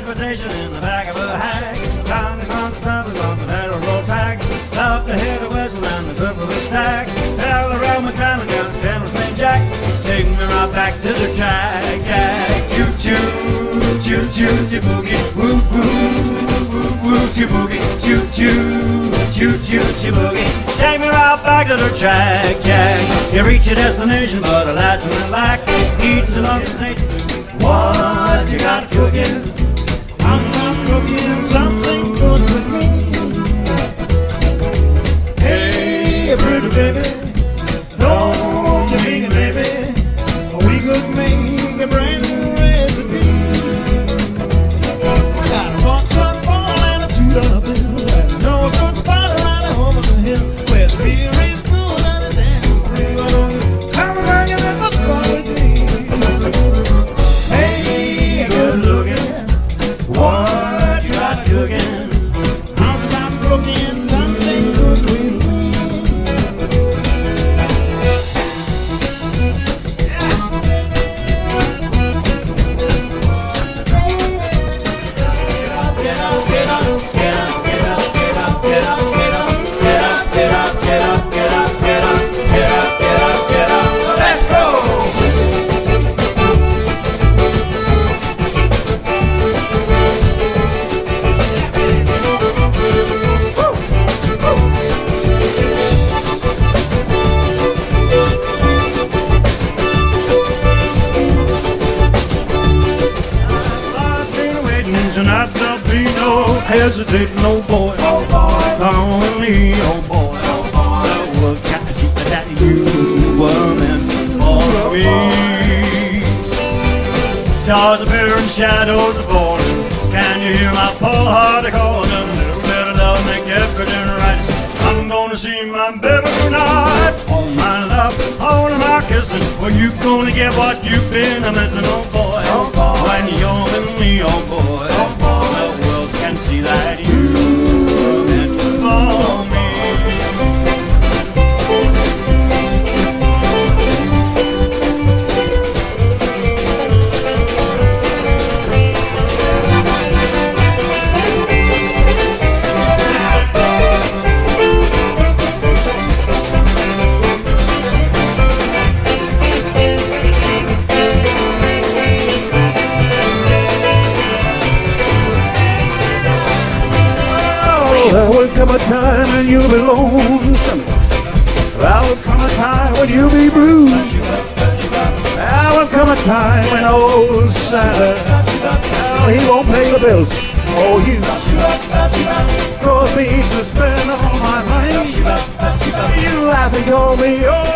transportation in the back of a hack. Down the country travel on the railroad track. Up the hill to whistle and the purple stack. All around got a tennis man Jack. Take me right back to the track. Jack. Choo choo, choo choo, choo boogie, woo woo, woo woo, choo boogie, choo choo, choo choo, choo boogie. Take me right back to the track, Jack. You reach your destination, but the lights went back. Eat some long What you got cooking? Cooking no hesitating, no boy. Only, oh boy. The world got to that you were meant for me. Stars appear and shadows are falling. Can you hear my poor heart calling? A little bit of love make everything right. I'm gonna see my baby tonight. All my love, all of my kissing. Well, you gonna get what you've been missing, oh, oh boy. When you're with me, oh boy. See that you come a time when you'll be lonesome. There will come a time when you'll be bruised. There will come a time when old Santa, well, he won't pay the bills. Oh, you cause me to spend all my money. You laugh and call me, oh,